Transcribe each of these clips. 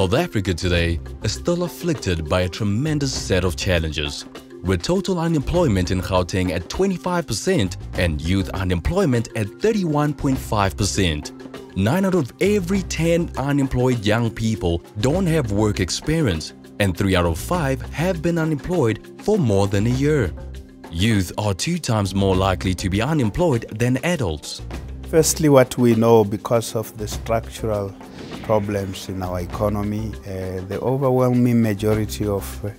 South Africa today is still afflicted by a tremendous set of challenges, with total unemployment in Gauteng at 25% and youth unemployment at 31.5%. 9 out of every 10 unemployed young people don't have work experience, and 3 out of 5 have been unemployed for more than a year. Youth are two times more likely to be unemployed than adults. Firstly, what we know because of the structural problems in our economy, uh, the overwhelming majority of uh,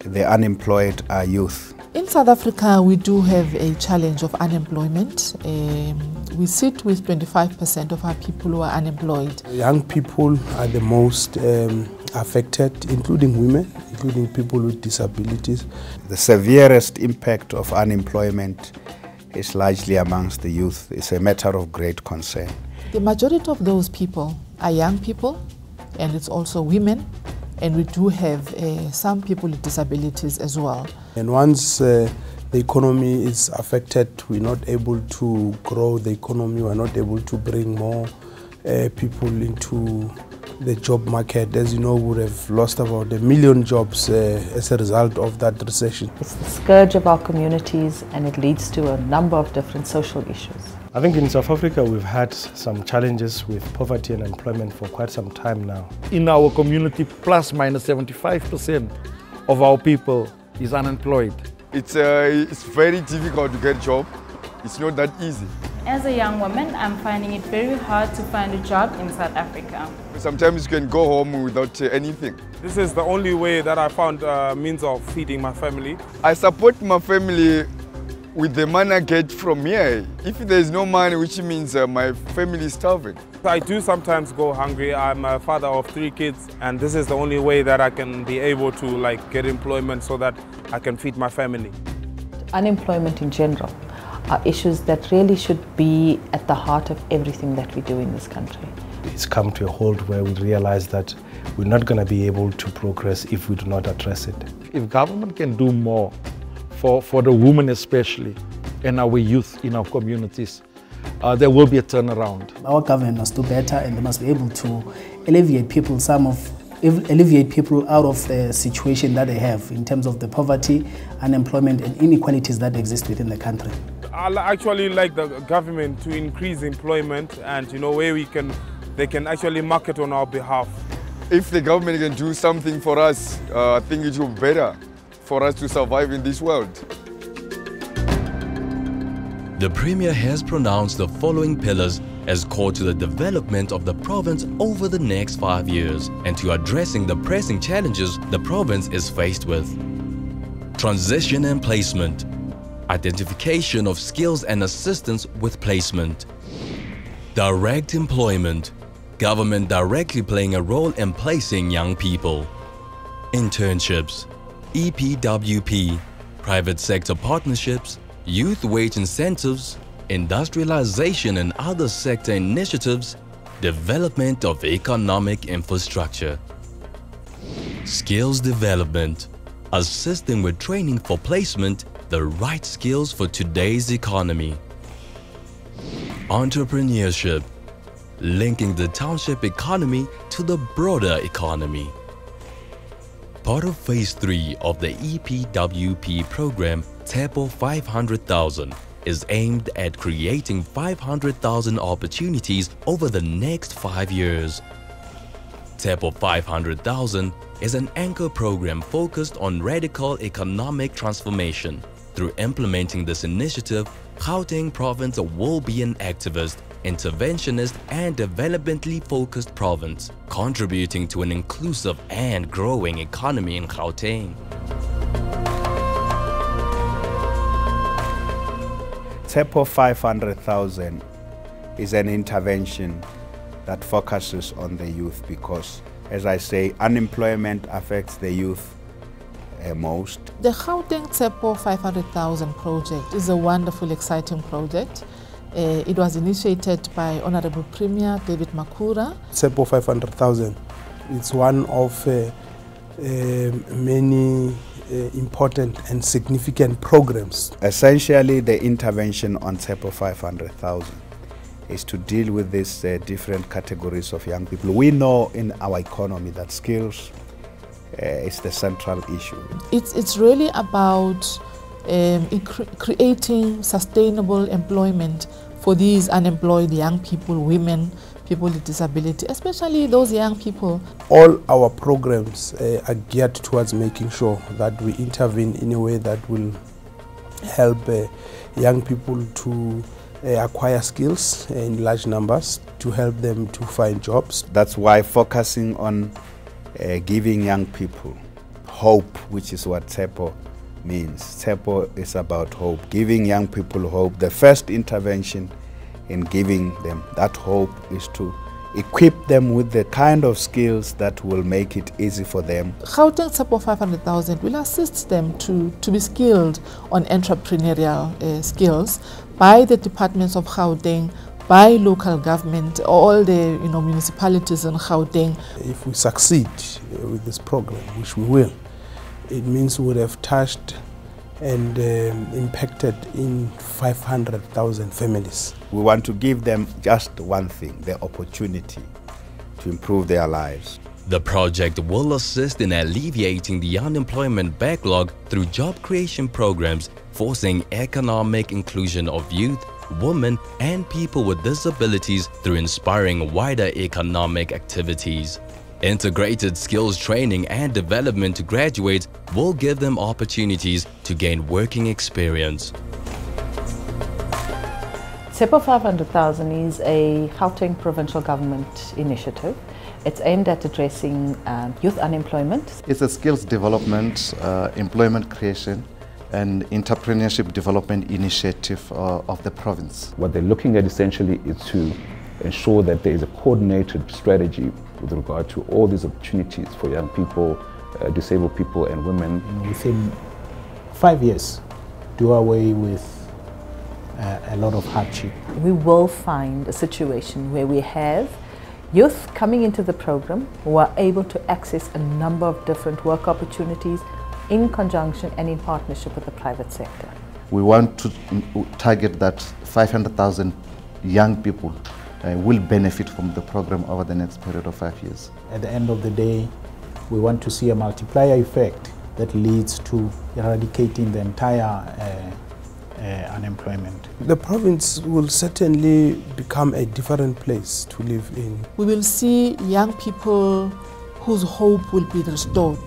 the unemployed are youth. In South Africa, we do have a challenge of unemployment. Um, we sit with 25% of our people who are unemployed. Young people are the most um, affected, including women, including people with disabilities. The severest impact of unemployment is largely amongst the youth. It's a matter of great concern. The majority of those people are young people, and it's also women, and we do have uh, some people with disabilities as well. And once uh, the economy is affected, we're not able to grow the economy, we're not able to bring more uh, people into the job market. As you know, we would have lost about a million jobs uh, as a result of that recession. It's the scourge of our communities and it leads to a number of different social issues. I think in South Africa we've had some challenges with poverty and employment for quite some time now. In our community, plus minus 75% of our people is unemployed. It's, uh, it's very difficult to get a job. It's not that easy. As a young woman, I'm finding it very hard to find a job in South Africa. Sometimes you can go home without uh, anything. This is the only way that I found uh, means of feeding my family. I support my family with the money I get from here. If there's no money, which means uh, my family is starving. I do sometimes go hungry. I'm a father of three kids, and this is the only way that I can be able to like get employment so that I can feed my family. Unemployment in general are issues that really should be at the heart of everything that we do in this country. It's come to a halt where we realize that we're not going to be able to progress if we do not address it. If government can do more for, for the women especially and our youth in our communities, uh, there will be a turnaround. Our government must do better and they must be able to alleviate people some of alleviate people out of the situation that they have in terms of the poverty, unemployment and inequalities that exist within the country. I actually like the government to increase employment and you know where we can they can actually market on our behalf. If the government can do something for us, uh, I think it will be better for us to survive in this world. The Premier has pronounced the following pillars as core to the development of the province over the next five years and to addressing the pressing challenges the province is faced with. Transition and placement, identification of skills and assistance with placement. Direct employment, government directly playing a role in placing young people. Internships, EPWP, private sector partnerships, youth wage incentives, industrialization and other sector initiatives, development of economic infrastructure. Skills development, assisting with training for placement, the right skills for today's economy. Entrepreneurship, linking the township economy to the broader economy. Part of Phase 3 of the EPWP program, Tshepo 500,000, is aimed at creating 500,000 opportunities over the next five years. Tshepo 500,000 is an anchor program focused on radical economic transformation. Through implementing this initiative, Gauteng province will be an activist, interventionist and developmentally focused province, contributing to an inclusive and growing economy in Gauteng. Tshepo 500,000 is an intervention that focuses on the youth because, as I say, unemployment affects the youth uh, most. The Gauteng Tshepo 500,000 project is a wonderful, exciting project. Uh, it was initiated by Honorable Premier David Makhura. Tshepo 500,000 is one of uh, uh, many uh, important and significant programs. Essentially, the intervention on Tshepo 500,000 is to deal with these uh, different categories of young people. We know in our economy that skills uh, is the central issue. It's, it's really about um, cre creating sustainable employment for these unemployed young people, women, people with disability, especially those young people. All our programs uh, are geared towards making sure that we intervene in a way that will help uh, young people to uh, acquire skills in large numbers to help them to find jobs. That's why focusing on uh, giving young people hope, which is what Tshepo means. Tshepo is about hope, giving young people hope. The first intervention in giving them that hope is to equip them with the kind of skills that will make it easy for them. Gauteng Tshepo 500,000 will assist them to, to be skilled on entrepreneurial uh, skills by the departments of Gauteng, by local government, all the you know, municipalities in Gauteng. If we succeed uh, with this program, which we will, it means we would have touched and um, impacted in 500,000 families. We want to give them just one thing, the opportunity to improve their lives. The project will assist in alleviating the unemployment backlog through job creation programs, forcing economic inclusion of youth, women, and people with disabilities through inspiring wider economic activities. Integrated skills training and development to graduates will give them opportunities to gain working experience. Tshepo 500,000 is a Gauteng provincial government initiative. It's aimed at addressing um, youth unemployment. It's a skills development, uh, employment creation, and entrepreneurship development initiative uh, of the province. What they're looking at essentially is to ensure that there is a coordinated strategy with regard to all these opportunities for young people, uh, disabled people and women. Within five years, do away with uh, a lot of hardship. We will find a situation where we have youth coming into the program who are able to access a number of different work opportunities in conjunction and in partnership with the private sector. We want to target that 500,000 young people will benefit from the program over the next period of five years. At the end of the day, we want to see a multiplier effect that leads to eradicating the entire uh, uh, unemployment. The province will certainly become a different place to live in. We will see young people whose hope will be restored.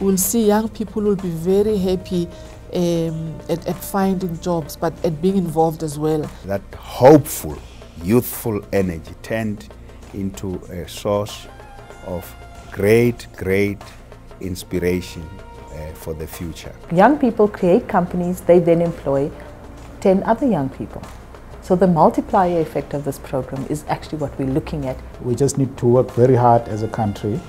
We will see young people will be very happy um, at, at finding jobs, but at being involved as well. That hopeful youthful energy turned into a source of great, great inspiration uh, for the future. Young people create companies, they then employ 10 other young people. So the multiplier effect of this program is actually what we're looking at. We just need to work very hard as a country,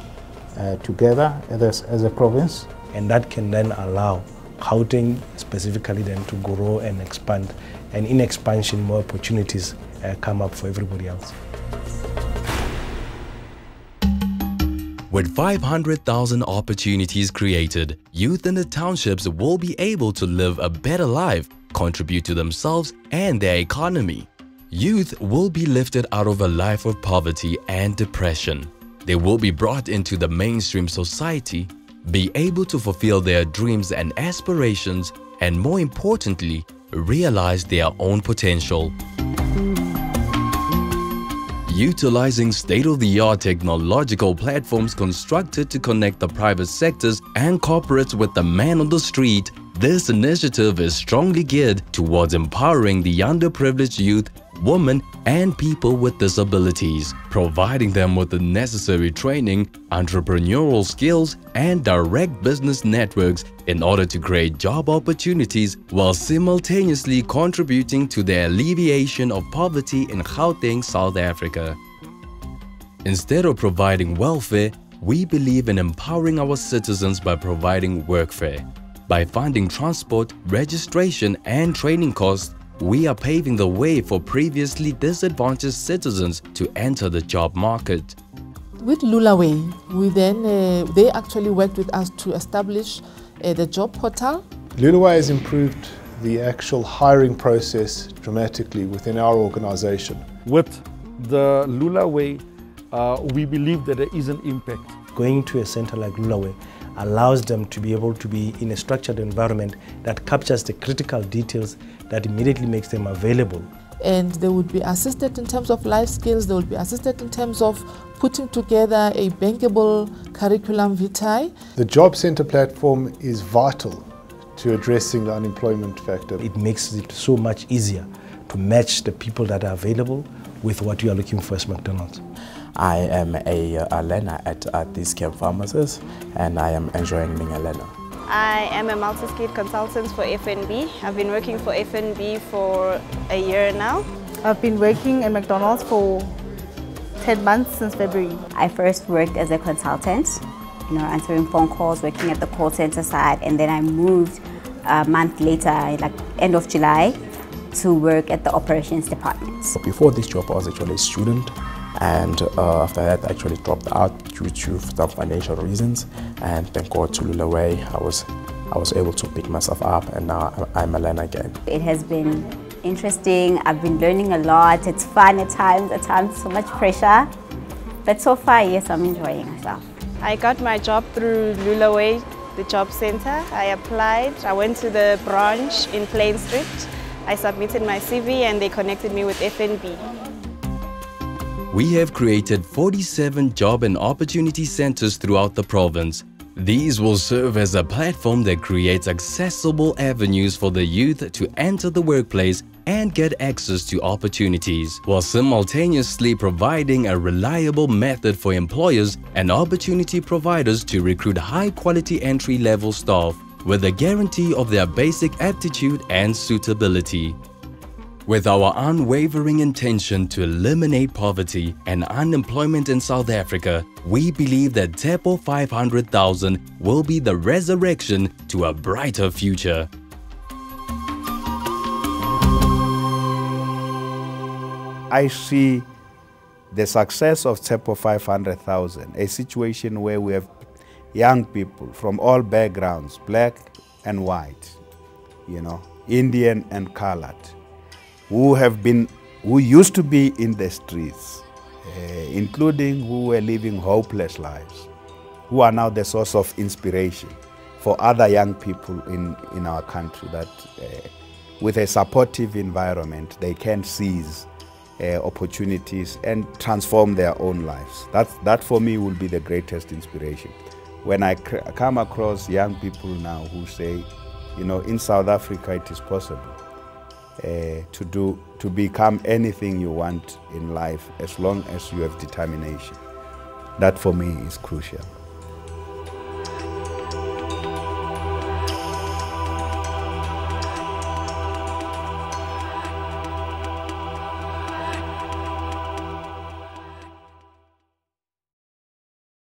uh, together as, as a province. And that can then allow Gauteng specifically then to grow and expand. And in expansion, more opportunities uh, come up for everybody else. With 500,000 opportunities created, youth in the townships will be able to live a better life, contribute to themselves and their economy. Youth will be lifted out of a life of poverty and depression. They will be brought into the mainstream society, be able to fulfill their dreams and aspirations, and more importantly, realize their own potential. Utilizing state-of-the-art technological platforms constructed to connect the private sectors and corporates with the man on the street, this initiative is strongly geared towards empowering the underprivileged youth women, and people with disabilities, providing them with the necessary training, entrepreneurial skills, and direct business networks in order to create job opportunities while simultaneously contributing to the alleviation of poverty in Gauteng, South Africa. Instead of providing welfare, we believe in empowering our citizens by providing workfare. By funding transport, registration, and training costs, we are paving the way for previously disadvantaged citizens to enter the job market. With Lulaway, we then uh, they actually worked with us to establish uh, the job portal. Lulaway has improved the actual hiring process dramatically within our organization. With the Lulaway, uh, we believe that there is an impact. Going to a center like Lulaway allows them to be able to be in a structured environment that captures the critical details that immediately makes them available. And they would be assisted in terms of life skills, they would be assisted in terms of putting together a bankable curriculum vitae. The Job Centre platform is vital to addressing the unemployment factor. It makes it so much easier to match the people that are available with what you are looking for as McDonald's. I am a, a learner at, at Dis-Chem pharmacies and I am enjoying being a learner. I am a multi-skilled consultant for FNB. I've been working for FNB for a year now. I've been working at McDonald's for 10 months since February. I first worked as a consultant, you know, answering phone calls, working at the call center side, and then I moved a month later, like end of July, to work at the operations department. Before this job, I was actually a student and uh, after that I actually dropped out due to some financial reasons and thank God to Lulaway I was I was able to pick myself up and now I'm a learner again. It has been interesting, I've been learning a lot, it's fun at times, at times so much pressure but so far yes I'm enjoying myself. I got my job through Lulaway, the job center. I applied, I went to the branch in Plein Street. I submitted my CV and they connected me with FNB. We have created 47 job and opportunity centers throughout the province. These will serve as a platform that creates accessible avenues for the youth to enter the workplace and get access to opportunities, while simultaneously providing a reliable method for employers and opportunity providers to recruit high-quality entry-level staff with a guarantee of their basic aptitude and suitability. With our unwavering intention to eliminate poverty and unemployment in South Africa, we believe that Tshepo 500,000 will be the resurrection to a brighter future. I see the success of Tshepo 500,000, a situation where we have young people from all backgrounds, black and white, you know, Indian and colored, who have been, who used to be in the streets, uh, including who were living hopeless lives, who are now the source of inspiration for other young people in, in our country that uh, with a supportive environment, they can seize uh, opportunities and transform their own lives. That, that for me will be the greatest inspiration. When I come across young people now who say, you know, in South Africa it is possible uh, to do to become anything you want in life as long as you have determination. That for me is crucial.